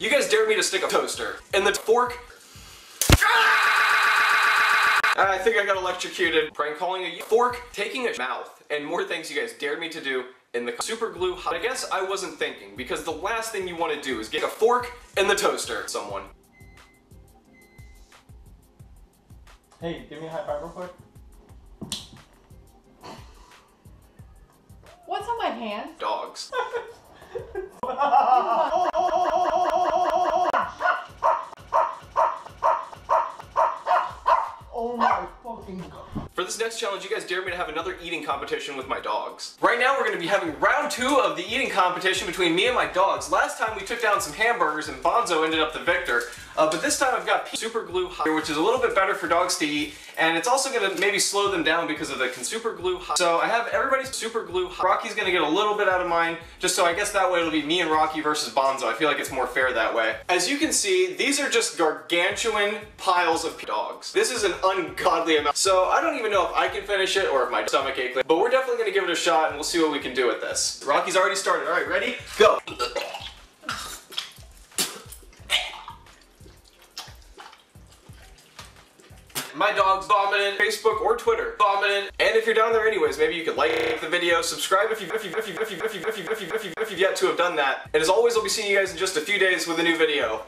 You guys dared me to stick a toaster in the fork. Ah! I think I got electrocuted. Prank calling a fork, taking a mouth, and more things you guys dared me to do in the super glue. I guess I wasn't thinking because the last thing you want to do is get a fork in the toaster. Someone. Hey, give me a high five real quick. What's on my hand? Dogs. oh my for this next challenge, you guys dare me to have another eating competition with my dogs. Right now, we're gonna be having round two of the eating competition between me and my dogs. Last time, we took down some hamburgers and Bonzo ended up the victor. Uh, but this time, I've got super glue, hot, which is a little bit better for dogs to eat, and it's also gonna maybe slow them down because of the super glue. Hot. So I have everybody's super glue. Hot. Rocky's gonna get a little bit out of mine, just so I guess that way it'll be me and Rocky versus Bonzo. I feel like it's more fair that way. As you can see, these are just gargantuan piles of dogs. This is an ungodly amount. So I don't even know if I can finish it or if my stomach ache, but we're definitely gonna give it a shot and we'll see what we can do with this. Rocky's already started. All right, ready? Go. my dog's vomiting, Facebook or Twitter, vomiting. And if you're down there anyways, maybe you could like the video, subscribe if you've if you've if you've if you've if you've if you've if you've, if you've yet to have done that. And as always, I'll be seeing you guys in just a few days with a new video.